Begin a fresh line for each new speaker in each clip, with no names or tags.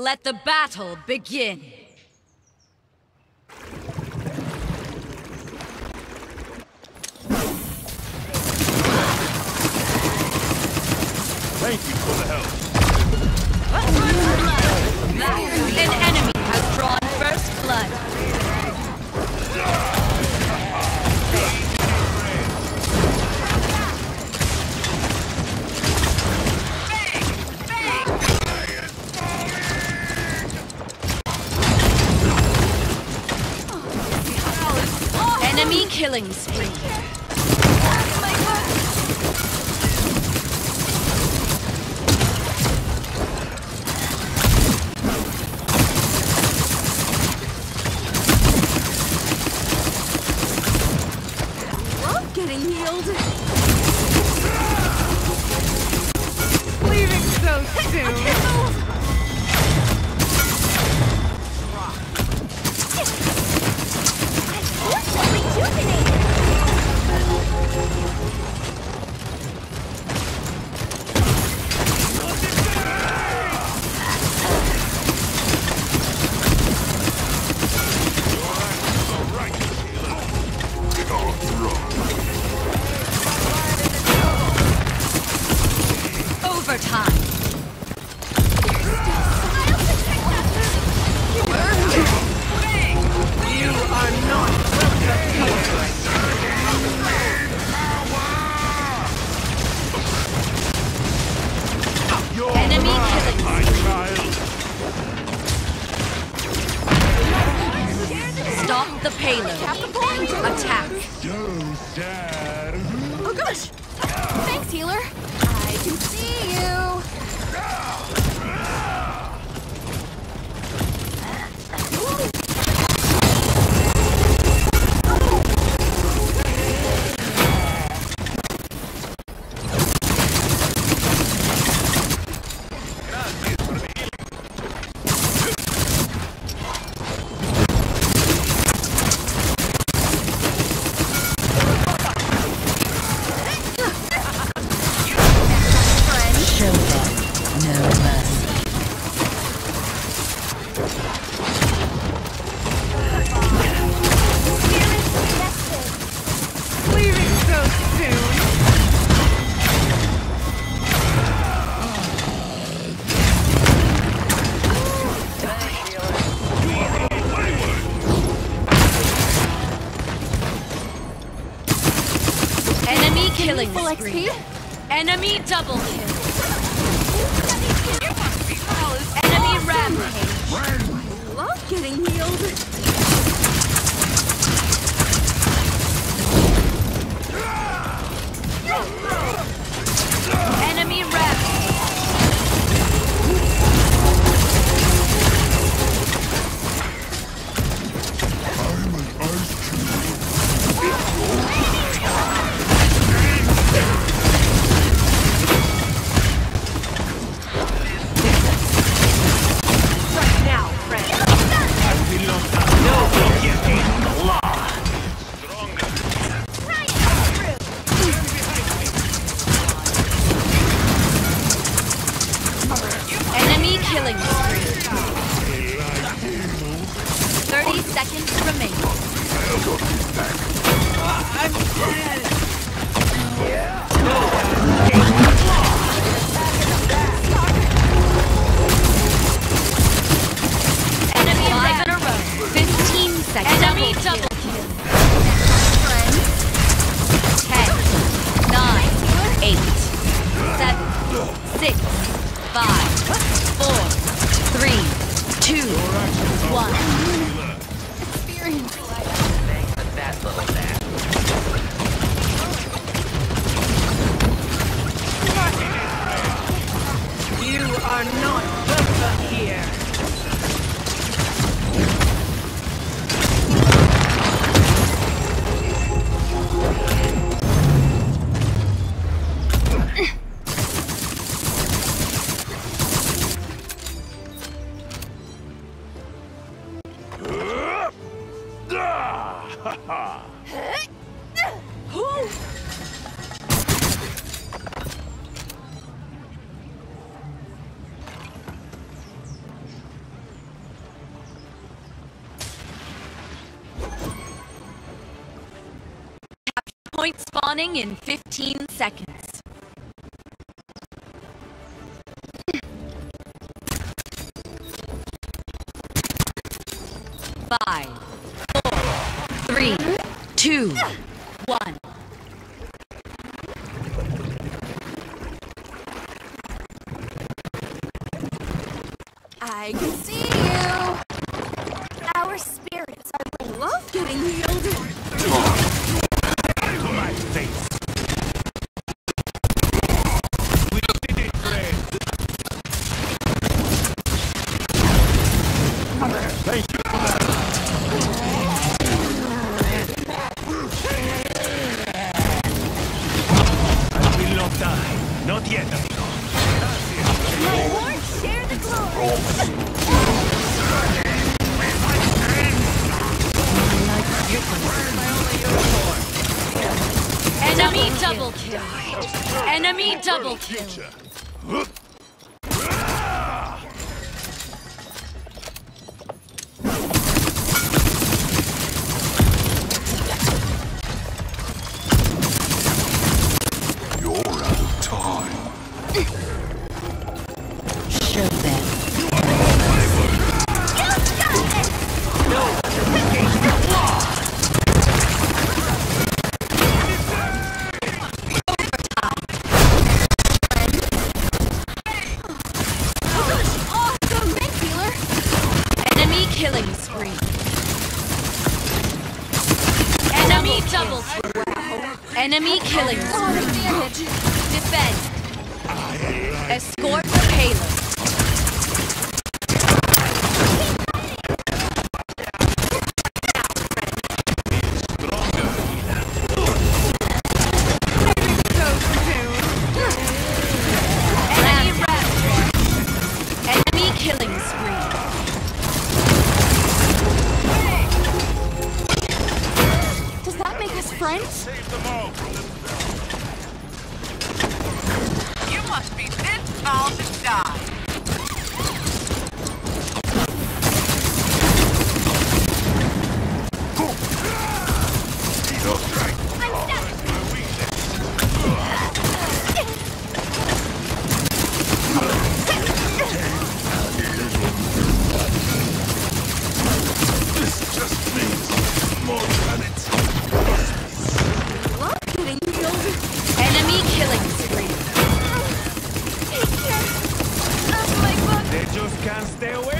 Let the battle begin.
Thank you for the help.
An enemy has drawn first blood. Killing spree.
Love getting healed.
Leaving so soon.
The payload. Attack. Killing
Full
spree.
XP?
Enemy double kill. Enemy rampage.
Love getting healed.
2, 1. Experience. Thanks for that little
bat.
You are not welcome here.
Point spawning in 15 seconds. Five, four, three, two, one.
I can see you. Our spirits
Thank you for that.
Enemy double kill. Enemy double kill. Enemy killing spree.
lot of damage.
Defend. Escort the payload.
Can't stay away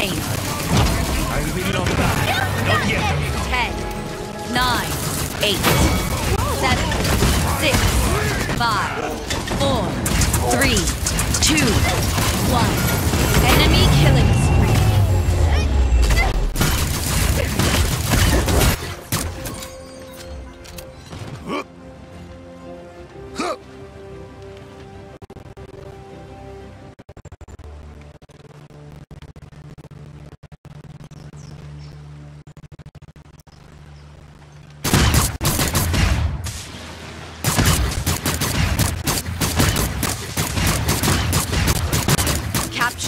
I
will not die. Not yet.
10, 9, 8, 7, 6, 5, 4, 3, 2, 1. Enemy killing